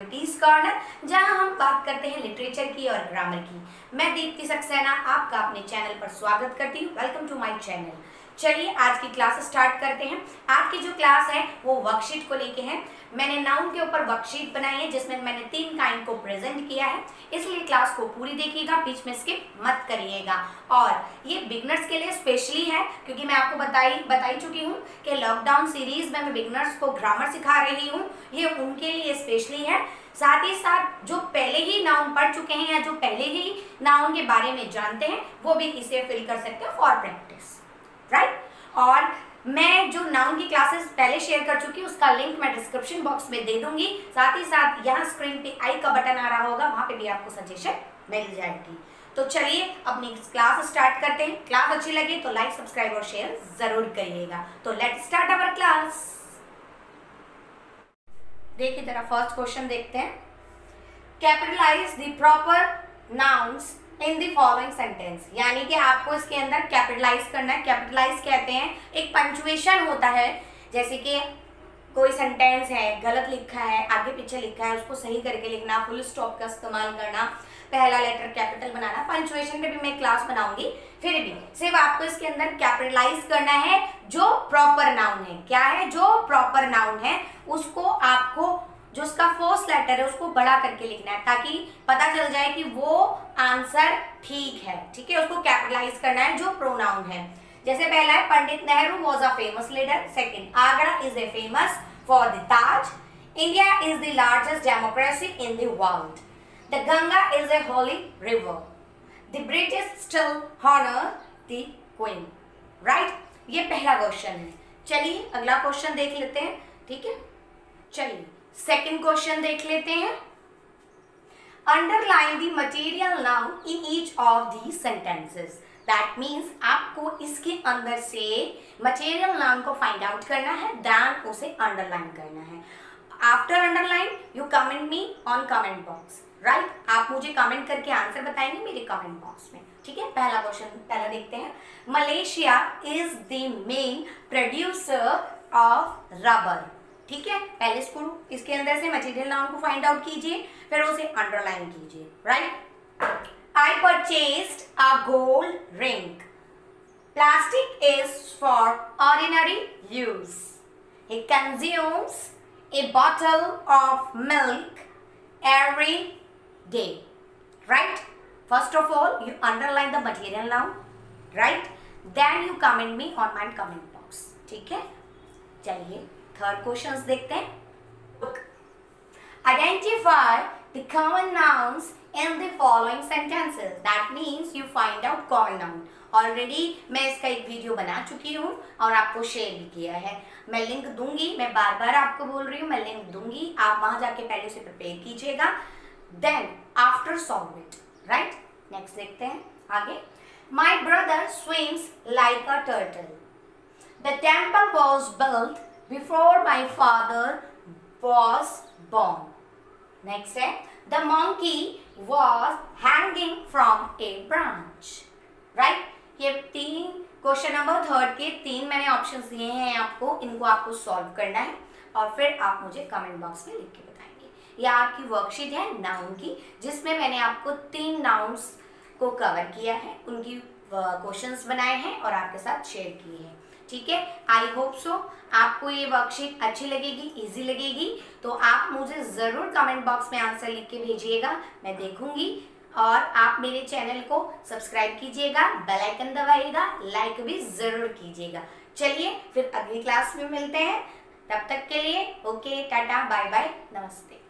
Corner जहाँ हम बात करते हैं लिटरेचर की और ग्रामर की। मैं दीप्ति सक्सेना, आपका अपने चैनल पर स्वागत करती हूँ। वेलकम टू माय चैनल चलिए आज की क्लास स्टार्ट करते हैं। आज की जो क्लास है, वो वर्कशीट को लेके है। मैंने नाउन के ऊपर वर्कशीट बनाई है, जिसमें मैंने तीन काइंड को प्रेजेंट किया है। इसलिए क्लास को पूरी देखिएगा, बीच में स्किप मत करिएगा। और ये बिगनर्स के लिए स्पेशली है, क्योंकि मैं आपको बताई बताई चुकी हूँ कि लॉकडाउन सीरीज़ में मैं बिगनर्स को ग्रामर सिखा रही हूँ। ये उनके लिए स्पेशली है। साथ ही साथ जो पहले ही नाउन पढ़ चुके हैं या जो पहले ही नाउन के बारे में जानते हैं, वो भी इसे फिल कर सकते हैं फॉर प्रैक्टिस राइट और मैं जो नाउन की क्लासेस पहले शेयर कर चुकी हूँ, उसका लिंक मैं डिस्क्रिप्शन बॉक्स में दे दूँगी। साथ ही साथ यहाँ स्क्रीन पे आई का बटन आ रहा होगा, वहाँ पे भी आपको सजेशन मिल जाएगी। तो चलिए, अपनी क्लास स्टार्ट करते हैं। क्लास अच्छी लगे तो लाइक सब्सक्राइब और शेयर ज़रूर करिएगा। तो लेट स्टार्ट अवर क्लास देखिए जरा फ़र्स्ट क्वेश्चन देखते हैं। Capitalise the proper nouns in the following sentence यानी कि आपको इसके अंदर कैपिटलाइज करना है। कैपिटलाइज कहते हैं, एक पंचुएशन होता है। जैसे कि कोई सेंटेंस है, गलत लिखा है, आगे पीछे लिखा है, उसको सही करके लिखना फुल स्टॉप का इस्तेमाल करना, पहला लेटर कैपिटल बनाना पंचुएशन पे भी मैं क्लास बनाऊँगी, फिर भी। सिर्फ़ आपको इसके अंदर कैपिटलाइज करना है, जो प्रॉपर नाउन है। क्या है? जो प्रॉपर नाउन है, उसको आपको, जो उसका फ़र्स्ट लेटर है, उसको बड़ा करके लिखना है, ताकि पता चल जाए कि वो आंसर ठीक है ठीक है? उसको कैपिटलाइज करना है, जो प्रोनाउन है। जैसे पहला है, Pandit Nehru was a famous leader second Agra is a famous for the Taj India is the largest democracy in the world the Ganga is a holy river the British still honour the queen right ये पहला question है। चलिए, अगला question देख लेते हैं, ठीक है? चलिए सेकेंड क्वेश्चन देख लेते हैं। Underline the material noun in each of the sentences that means आपको इसके अंदर से मटेरियल नाउन को फाइंड आउट करना है दैन उसे अंडरलाइन करना है। After underline you comment me on comment box right आप मुझे कमेंट करके आंसर बताएँगे मेरे कमेंट बॉक्स में, ठीक है? पहला क्वेश्चन पहला देखते हैं। Malaysia is the main producer of rubber ठीक है? पहले इसको, इसके अंदर से मटेरियल नाउन को फाइंड आउट कीजिए, फिर उसे अंडरलाइन कीजिए right I purchased a gold ring plastic is for ordinary use it consumes a bottle of milk every day right first of all you underline the material noun right then you comment me on mind comment box ठीक है? चलिए। Third question देखते हैं। Identify the common nouns in the following sentences that means you find out common noun already मैं इसका एक video बना चुकी हूँ और आपको शेयर भी किया है। मैं लिंक दूँगी, मैं बार बार आपको बोल रही हूँ, मैं लिंक दूँगी। आप वहाँ जाके पहले से प्रिपेयर कीजिएगा। Then after solve it right next देखते हैं, आगे। My brother swims like a turtle the temple was built before my father was born. Next है the monkey was hanging from a branch. Right? ये तीन question number third के तीन मैंने options दिए हैं आपको इनको आपको सॉल्व करना है और फिर आप मुझे कमेंट बॉक्स में लिख के बताएँगे यह आपकी वर्कशीट है नाउन की, जिसमें मैंने आपको तीन नाउन्स को कवर किया है उनकी क्वेश्चंस बनाए हैं और आपके साथ शेयर किए हैं ठीक है? आई होप सो आपको ये वर्कशीट अच्छी लगेगी इजी लगेगी तो आप मुझे ज़रूर कमेंट बॉक्स में आंसर लिख के भेजिएगा, मैं देखूँगी। और आप मेरे चैनल को सब्सक्राइब कीजिएगा बेल आइकन दबाइएगा लाइक भी ज़रूर कीजिएगा। चलिए, फिर अगली क्लास में मिलते हैं। तब तक के लिए ओके टाटा बाय बाय नमस्ते।